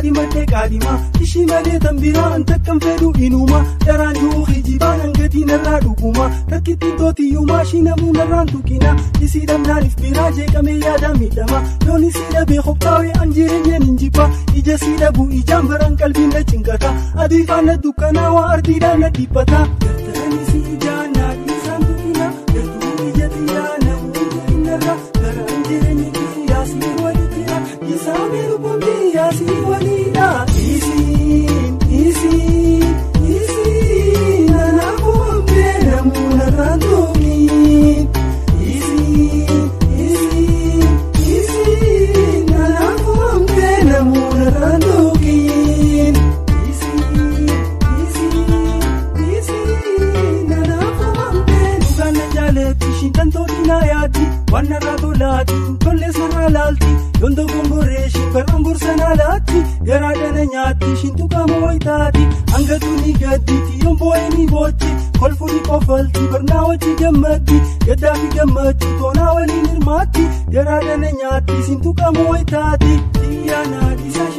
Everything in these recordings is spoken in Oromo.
qaadimadhee qaadima ishii malee tan biraa an takkan fedhu inuma. Daraan jiru hijibaa hangatii narraa dhuguma. Rakkittiin tootiyyumaa ishii namuu narraan tuqina. Isii dhabnaaniif biraa jeeqamee yaada miidhama. Yoon isii dhabee qophaa'ee an jireenyaan hin jibba ija sii dhabu ijaan baran qalbiin na cinqata adii faana dukkanaa waa ardiidhaan na dhibbata waan narraa tolaati tollees narraa laalti yoon dogongoree shibbaraan gorsanaa laatti garaa dhala nyaatti shintu qaama wayitaati hangatu ni gadditi yoon boo'ee ni boochi kolfu ni qofalti barnaa wajji gammaddi gaddaa fi gammachuu toonaa waliin hirmaatti garaa dhala nyaatti shintu qaama wayitaati xiyyaa naadhisaa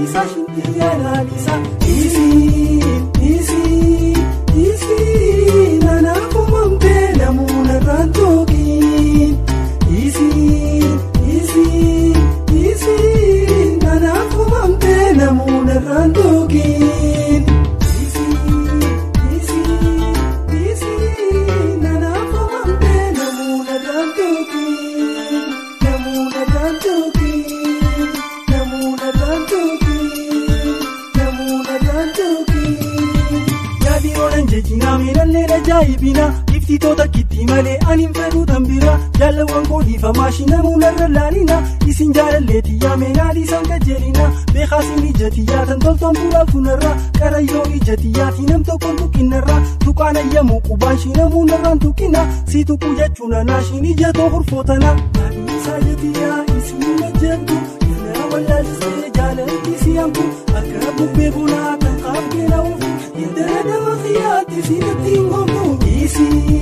xiyyaa naadhisaa shin xiyyaa naadhisaa isiin jejjinaa miidhalleen ajaa'ibina iftitoota kitti malee ani hin fedhuu tan bira jaalawwan koo dhiifamaa shinamuu narra laalina isin jaalalleeti yaamee naadii isaan qajeelina beekaasin ijatiyyaa tan toltoon fuudhaatu narra qarayyoo ijatiyyaati nam tokkoon tuqinnarra tuqaan ayyamuu qubaan shinamuu narraan tuqina si tuquu jechuun anaa shin ijatoo hurfootana xiyyaatti si ittiin gombuu isiin isiin